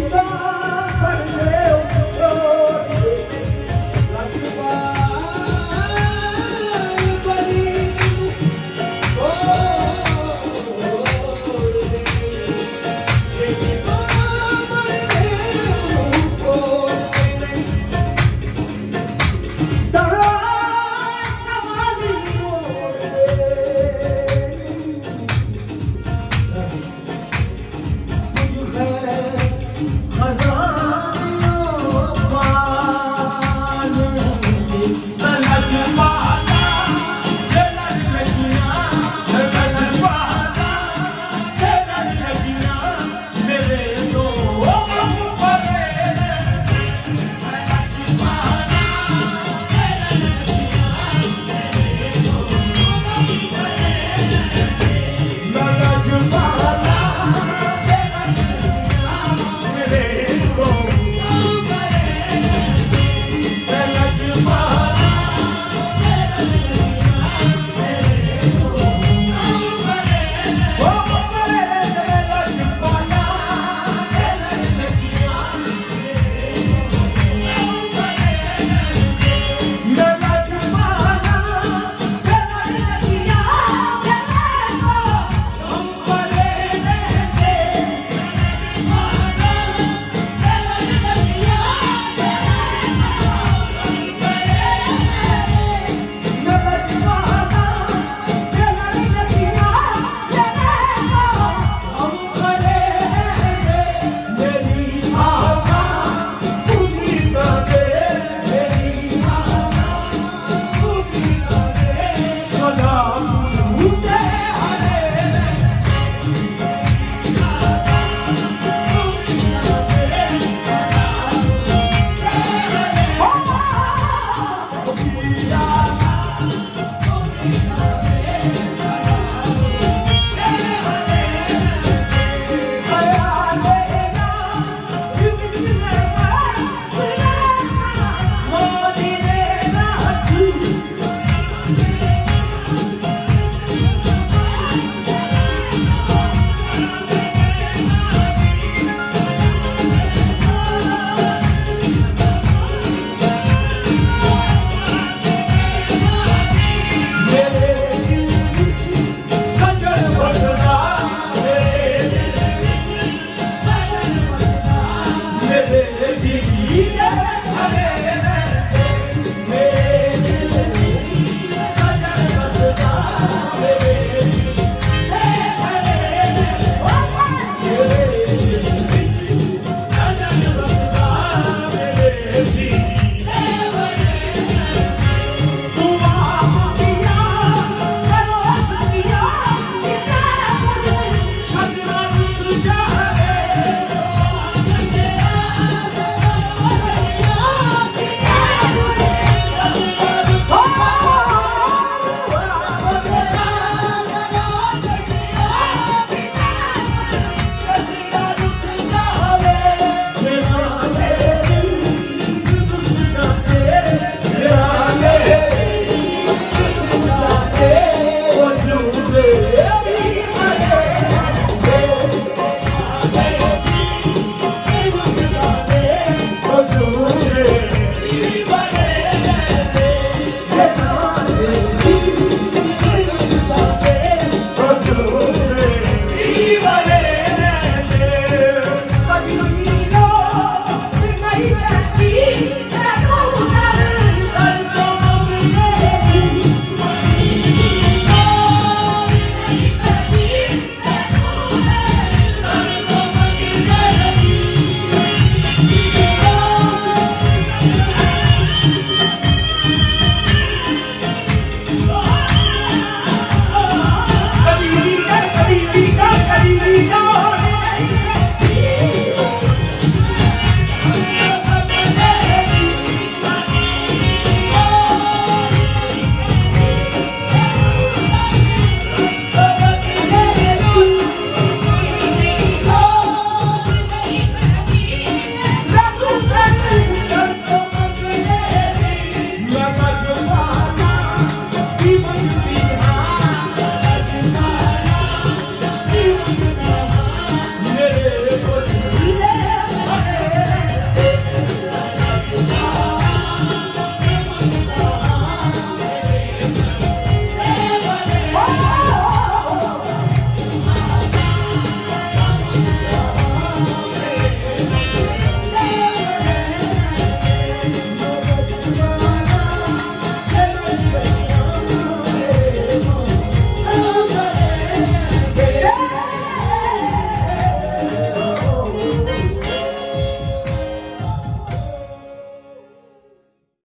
Christ.